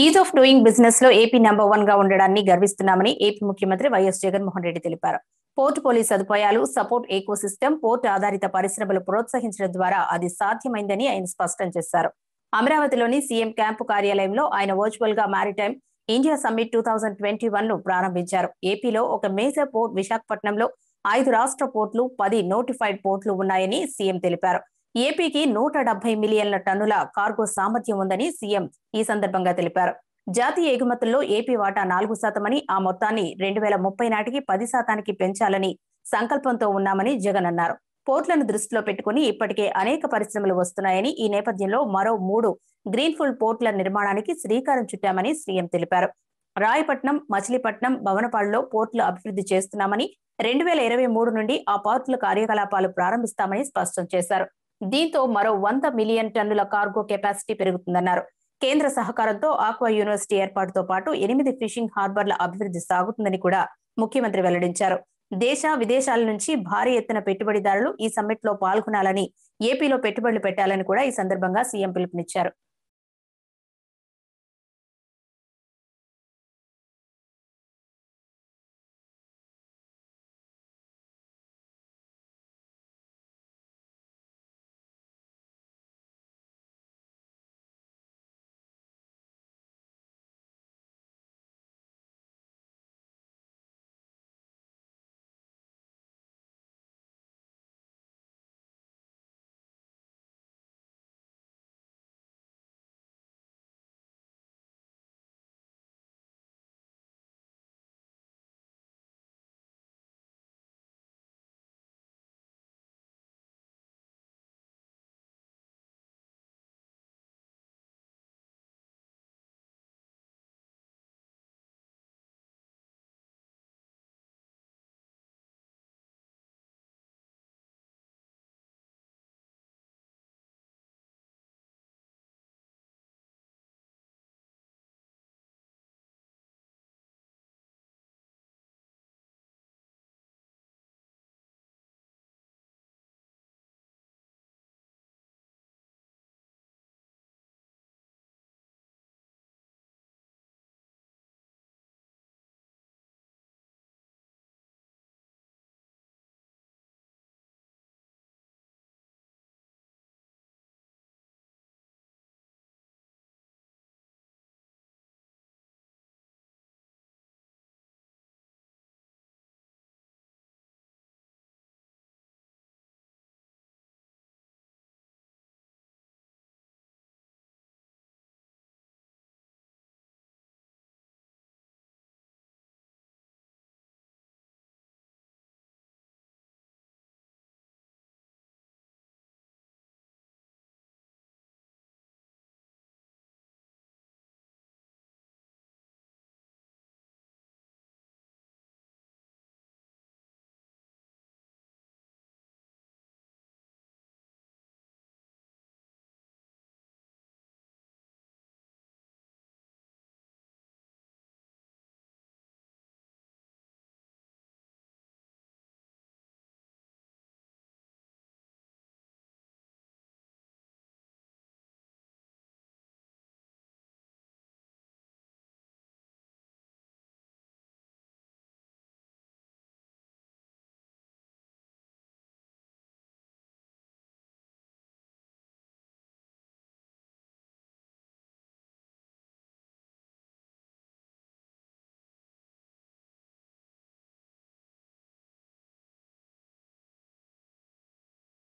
Is of doing బిజినెస్లో AP number వన్గా ఉండడాన్ని గర్విస్తున్నామని ఏపీ ముఖ్యమంత్రి వైఎస్ జగన్మోహన్ రెడ్డి తెలిపారు. పోర్టు పోలీస్ సదుపాయాలు సపోర్ట్ ఏకో సిస్టమ్ పోర్టు ఆధారిత పరిశ్రమలు ప్రోత్సహించడం ద్వారా అది సాధ్యమైందని ఆయన స్పష్టం చేశారు. అమరావతిలోని సీఎం క్యాంపు కార్యాలయంలో ఆయన వర్చువల్గా maritime India summit two thousand twenty వన్ను ప్రారంభించారు ఏపీలో ఒక మేజర్ పోర్ట్ విశాఖపట్నంలో ఐదు రాష్ట్ర పోర్టులు పది నోటిఫైడ్ పోర్టులు ఉన్నాయని సీఎం తెలిపారు. ఏపీకి నూట డెబ్బై మిలియన్ల టన్నుల కార్గో సామర్థ్యం ఉందని సీఎం ఈ సందర్భంగా తెలిపారు. జాతీయ ఎగుమతుల్లో ఏపీ వాటా నాలుగు శాతమని ఆ మొత్తాన్ని రెండు వేల ముప్పై నాటికి పది శాతానికి పెంచాలని సంకల్పంతో ఉన్నామని జగన్ అన్నారు. పోర్టులను దృష్టిలో పెట్టుకుని ఇప్పటికే అనేక పరిశ్రమలు వస్తున్నాయని ఈ నేపథ్యంలో మరో మూడు గ్రీన్ఫుల్ పోర్టుల నిర్మాణానికి శ్రీకారం చుట్టామని సీఎం తెలిపారు. రాయపట్నం మచిలీపట్నం భవనపాడులో పోర్టులు అభివృద్ధి చేస్తున్నామని రెండు వేల ఇరవై మూడు నుండి ఆ పోర్టుల కార్యకలాపాలు ప్రారంభిస్తామని స్పష్టం చేశారు. దీంతో మరో వంద మిలియన్ టన్నుల కార్గో కెపాసిటీ పెరుగుతుందన్నారు. కేంద్ర సహకారంతో ఆక్వా యూనివర్సిటీ ఏర్పాటుతో పాటు ఎనిమిది ఫిషింగ్ హార్బర్ల అభివృద్ధి సాగుతుందని కూడా ముఖ్యమంత్రి వెల్లడించారు. దేశ విదేశాల నుంచి భారీ ఎత్తున పెట్టుబడిదారులు ఈ సమ్మిట్లో పాల్గొనాలని ఏపీలో పెట్టుబడులు పెట్టాలని కూడా ఈ సందర్భంగా సీఎం పిలుపునిచ్చారు.